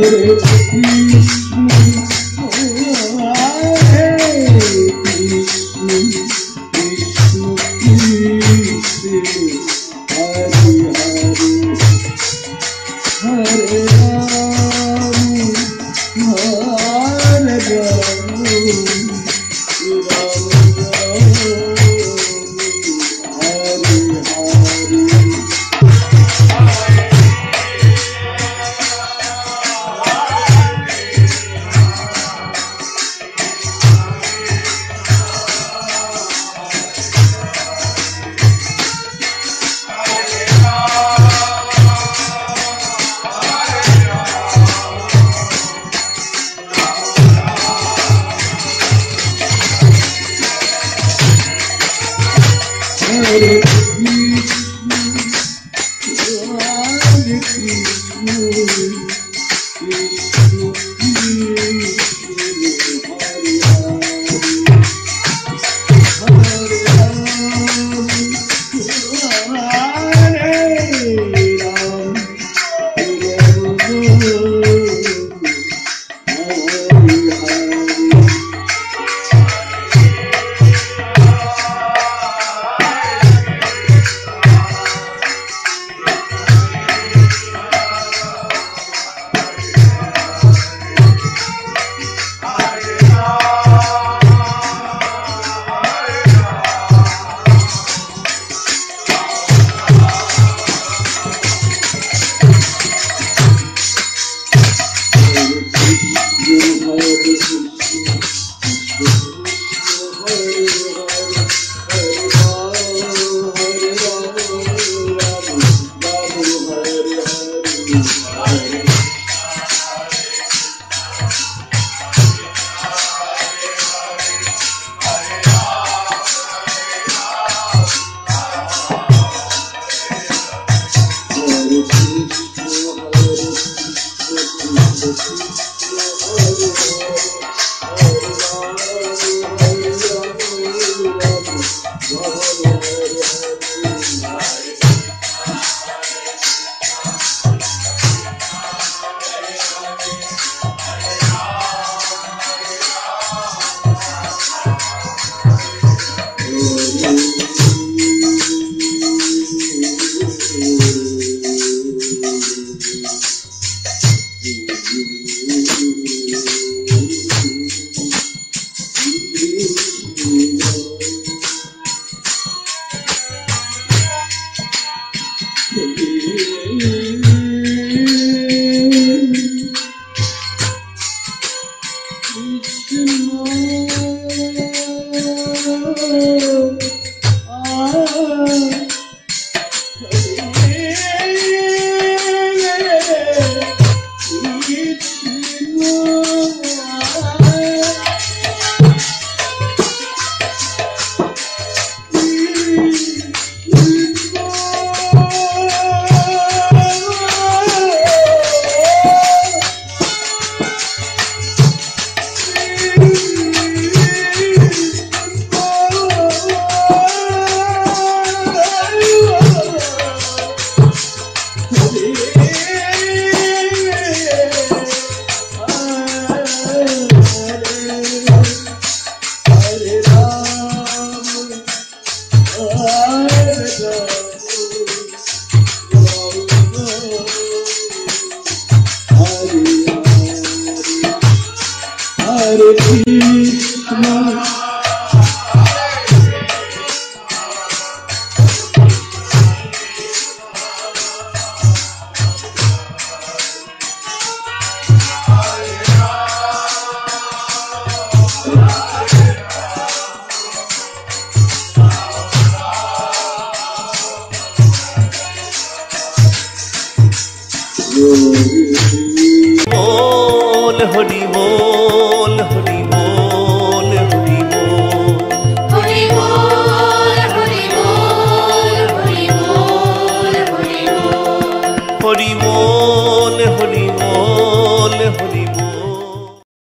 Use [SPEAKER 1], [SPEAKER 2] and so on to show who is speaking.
[SPEAKER 1] noticed. Thank you. Hare Krishna.
[SPEAKER 2] Hari बोल